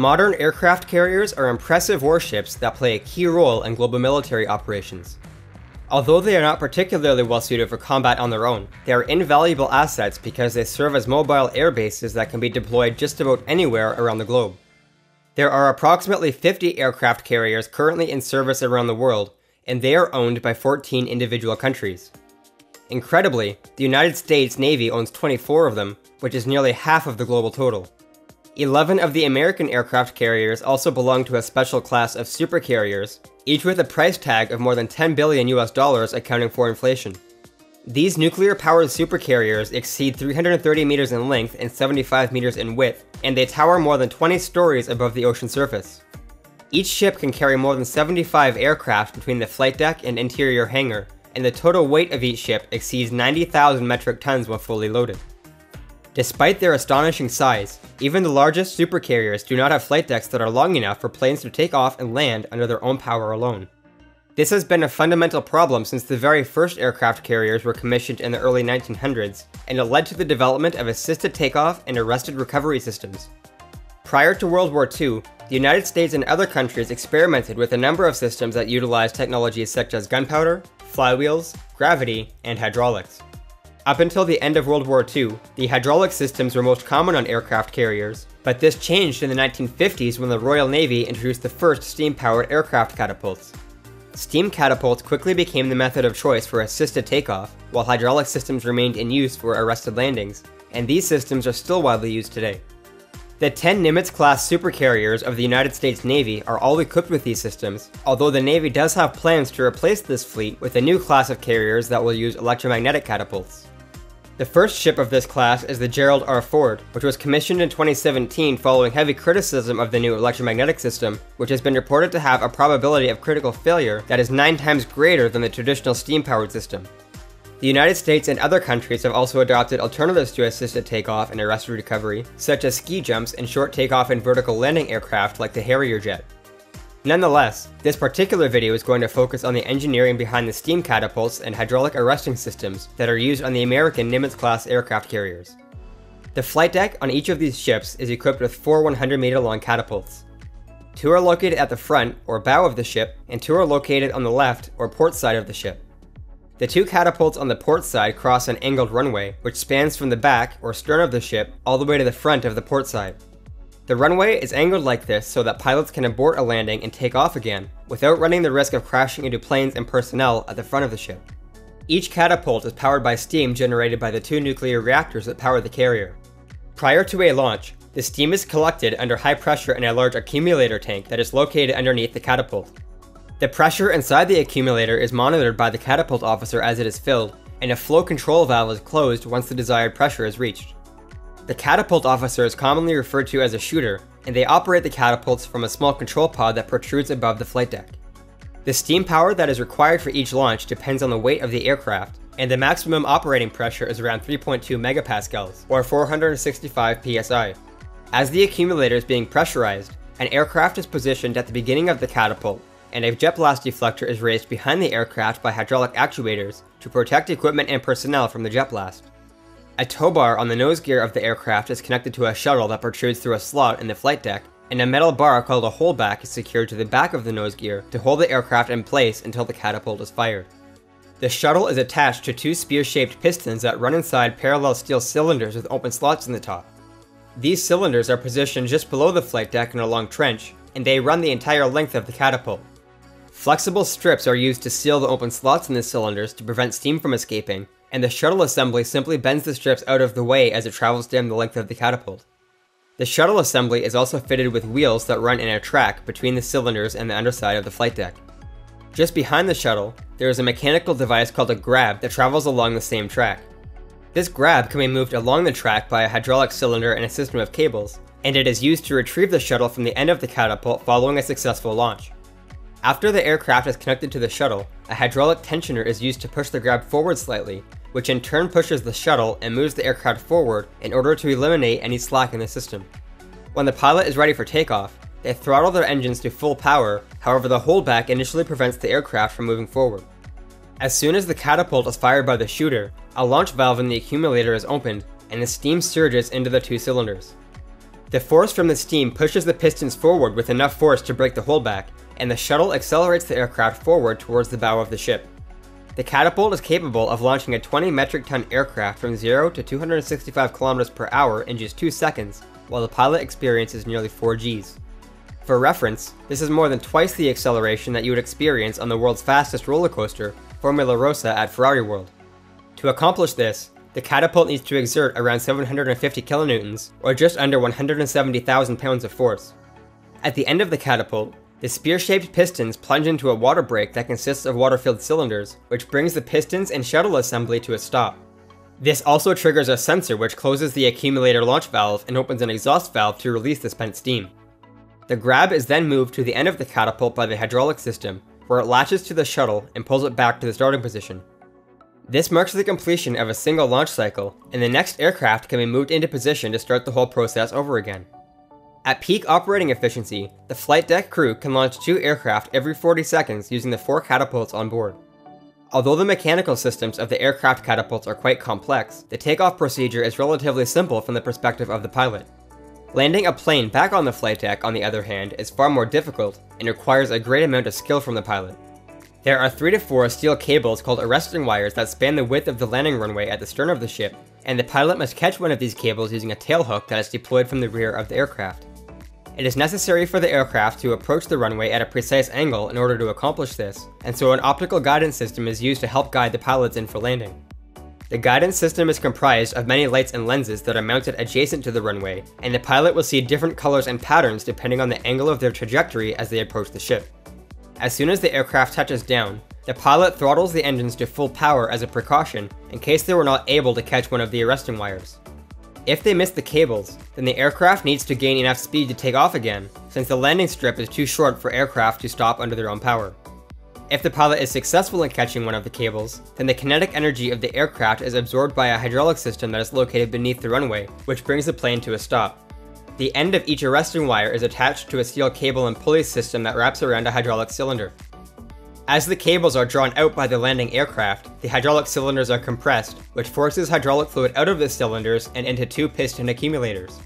Modern aircraft carriers are impressive warships that play a key role in global military operations. Although they are not particularly well suited for combat on their own, they are invaluable assets because they serve as mobile air bases that can be deployed just about anywhere around the globe. There are approximately 50 aircraft carriers currently in service around the world, and they are owned by 14 individual countries. Incredibly, the United States Navy owns 24 of them, which is nearly half of the global total. 11 of the American aircraft carriers also belong to a special class of supercarriers, each with a price tag of more than 10 billion US dollars accounting for inflation. These nuclear-powered supercarriers exceed 330 meters in length and 75 meters in width, and they tower more than 20 stories above the ocean surface. Each ship can carry more than 75 aircraft between the flight deck and interior hangar, and the total weight of each ship exceeds 90,000 metric tons when fully loaded. Despite their astonishing size, even the largest supercarriers do not have flight decks that are long enough for planes to take off and land under their own power alone. This has been a fundamental problem since the very first aircraft carriers were commissioned in the early 1900s, and it led to the development of assisted takeoff and arrested recovery systems. Prior to World War II, the United States and other countries experimented with a number of systems that utilized technologies such as gunpowder, flywheels, gravity, and hydraulics. Up until the end of World War II, the hydraulic systems were most common on aircraft carriers, but this changed in the 1950s when the Royal Navy introduced the first steam-powered aircraft catapults. Steam catapults quickly became the method of choice for assisted takeoff, while hydraulic systems remained in use for arrested landings, and these systems are still widely used today. The 10 Nimitz-class supercarriers of the United States Navy are all equipped with these systems, although the Navy does have plans to replace this fleet with a new class of carriers that will use electromagnetic catapults. The first ship of this class is the Gerald R. Ford, which was commissioned in 2017 following heavy criticism of the new electromagnetic system, which has been reported to have a probability of critical failure that is 9 times greater than the traditional steam-powered system. The United States and other countries have also adopted alternatives to assisted takeoff and arrested recovery, such as ski jumps and short takeoff and vertical landing aircraft like the Harrier jet. Nonetheless, this particular video is going to focus on the engineering behind the steam catapults and hydraulic arresting systems that are used on the American Nimitz-class aircraft carriers. The flight deck on each of these ships is equipped with four 100 meter long catapults. Two are located at the front, or bow of the ship, and two are located on the left, or port side of the ship. The two catapults on the port side cross an angled runway, which spans from the back, or stern of the ship, all the way to the front of the port side. The runway is angled like this so that pilots can abort a landing and take off again, without running the risk of crashing into planes and personnel at the front of the ship. Each catapult is powered by steam generated by the two nuclear reactors that power the carrier. Prior to a launch, the steam is collected under high pressure in a large accumulator tank that is located underneath the catapult. The pressure inside the accumulator is monitored by the catapult officer as it is filled, and a flow control valve is closed once the desired pressure is reached. The catapult officer is commonly referred to as a shooter, and they operate the catapults from a small control pod that protrudes above the flight deck. The steam power that is required for each launch depends on the weight of the aircraft, and the maximum operating pressure is around 3.2 megapascals, or 465 psi. As the accumulator is being pressurized, an aircraft is positioned at the beginning of the catapult, and a jet blast deflector is raised behind the aircraft by hydraulic actuators to protect equipment and personnel from the jet blast. A tow bar on the nose gear of the aircraft is connected to a shuttle that protrudes through a slot in the flight deck, and a metal bar called a holdback is secured to the back of the nose gear to hold the aircraft in place until the catapult is fired. The shuttle is attached to two spear-shaped pistons that run inside parallel steel cylinders with open slots in the top. These cylinders are positioned just below the flight deck in a long trench, and they run the entire length of the catapult. Flexible strips are used to seal the open slots in the cylinders to prevent steam from escaping, and the shuttle assembly simply bends the strips out of the way as it travels down the length of the catapult. The shuttle assembly is also fitted with wheels that run in a track between the cylinders and the underside of the flight deck. Just behind the shuttle, there is a mechanical device called a grab that travels along the same track. This grab can be moved along the track by a hydraulic cylinder and a system of cables, and it is used to retrieve the shuttle from the end of the catapult following a successful launch. After the aircraft is connected to the shuttle, a hydraulic tensioner is used to push the grab forward slightly, which in turn pushes the shuttle and moves the aircraft forward in order to eliminate any slack in the system. When the pilot is ready for takeoff, they throttle their engines to full power, however the holdback initially prevents the aircraft from moving forward. As soon as the catapult is fired by the shooter, a launch valve in the accumulator is opened, and the steam surges into the two cylinders. The force from the steam pushes the pistons forward with enough force to break the holdback, and the shuttle accelerates the aircraft forward towards the bow of the ship. The catapult is capable of launching a 20 metric ton aircraft from 0 to 265 km per hour in just 2 seconds, while the pilot experiences nearly 4 Gs. For reference, this is more than twice the acceleration that you would experience on the world's fastest roller coaster, Formula Rossa at Ferrari World. To accomplish this, the catapult needs to exert around 750 kilonewtons, or just under 170,000 pounds of force. At the end of the catapult, the spear-shaped pistons plunge into a water brake that consists of water-filled cylinders, which brings the pistons and shuttle assembly to a stop. This also triggers a sensor which closes the accumulator launch valve and opens an exhaust valve to release the spent steam. The grab is then moved to the end of the catapult by the hydraulic system, where it latches to the shuttle and pulls it back to the starting position. This marks the completion of a single launch cycle, and the next aircraft can be moved into position to start the whole process over again. At peak operating efficiency, the flight deck crew can launch two aircraft every 40 seconds using the four catapults on board. Although the mechanical systems of the aircraft catapults are quite complex, the takeoff procedure is relatively simple from the perspective of the pilot. Landing a plane back on the flight deck, on the other hand, is far more difficult and requires a great amount of skill from the pilot. There are three to four steel cables called arresting wires that span the width of the landing runway at the stern of the ship, and the pilot must catch one of these cables using a tailhook that is deployed from the rear of the aircraft. It is necessary for the aircraft to approach the runway at a precise angle in order to accomplish this, and so an optical guidance system is used to help guide the pilots in for landing. The guidance system is comprised of many lights and lenses that are mounted adjacent to the runway, and the pilot will see different colors and patterns depending on the angle of their trajectory as they approach the ship. As soon as the aircraft touches down, the pilot throttles the engines to full power as a precaution in case they were not able to catch one of the arresting wires. If they miss the cables, then the aircraft needs to gain enough speed to take off again, since the landing strip is too short for aircraft to stop under their own power. If the pilot is successful in catching one of the cables, then the kinetic energy of the aircraft is absorbed by a hydraulic system that is located beneath the runway, which brings the plane to a stop. The end of each arresting wire is attached to a steel cable and pulley system that wraps around a hydraulic cylinder. As the cables are drawn out by the landing aircraft, the hydraulic cylinders are compressed, which forces hydraulic fluid out of the cylinders and into two piston accumulators.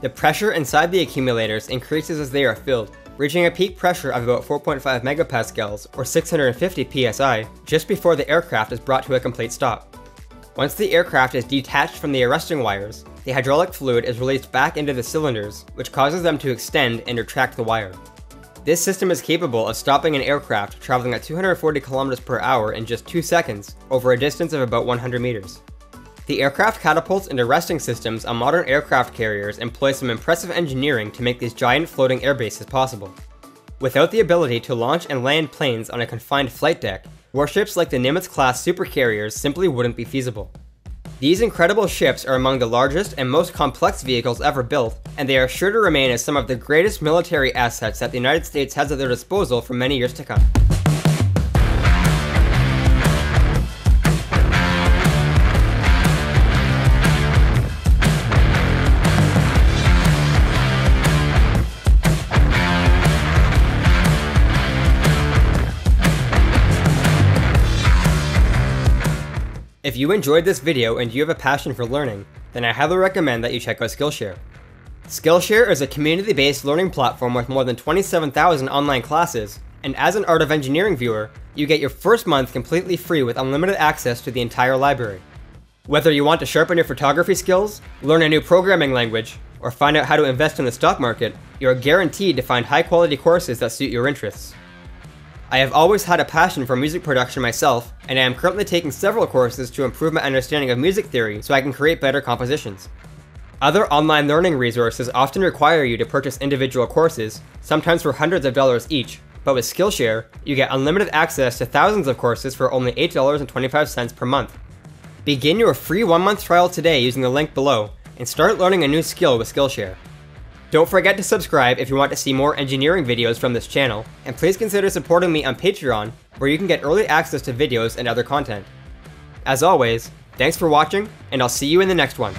The pressure inside the accumulators increases as they are filled, reaching a peak pressure of about 4.5 megapascals or 650 psi just before the aircraft is brought to a complete stop. Once the aircraft is detached from the arresting wires, the hydraulic fluid is released back into the cylinders, which causes them to extend and retract the wire. This system is capable of stopping an aircraft traveling at 240 kilometers per hour in just 2 seconds over a distance of about 100 meters. The aircraft catapults and arresting systems on modern aircraft carriers employ some impressive engineering to make these giant floating airbases possible. Without the ability to launch and land planes on a confined flight deck, warships like the Nimitz-class supercarriers simply wouldn't be feasible. These incredible ships are among the largest and most complex vehicles ever built, and they are sure to remain as some of the greatest military assets that the United States has at their disposal for many years to come. If you enjoyed this video and you have a passion for learning, then I highly recommend that you check out Skillshare. Skillshare is a community-based learning platform with more than 27,000 online classes, and as an Art of Engineering viewer, you get your first month completely free with unlimited access to the entire library. Whether you want to sharpen your photography skills, learn a new programming language, or find out how to invest in the stock market, you are guaranteed to find high-quality courses that suit your interests. I have always had a passion for music production myself, and I am currently taking several courses to improve my understanding of music theory so I can create better compositions. Other online learning resources often require you to purchase individual courses, sometimes for hundreds of dollars each, but with Skillshare, you get unlimited access to thousands of courses for only $8.25 per month. Begin your free one month trial today using the link below, and start learning a new skill with Skillshare. Don't forget to subscribe if you want to see more engineering videos from this channel, and please consider supporting me on Patreon, where you can get early access to videos and other content. As always, thanks for watching, and I'll see you in the next one.